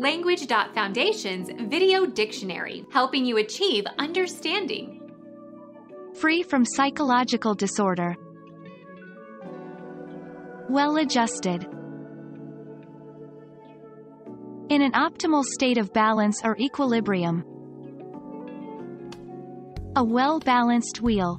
Language.Foundation's Video Dictionary, helping you achieve understanding. Free from psychological disorder. Well adjusted. In an optimal state of balance or equilibrium. A well-balanced wheel.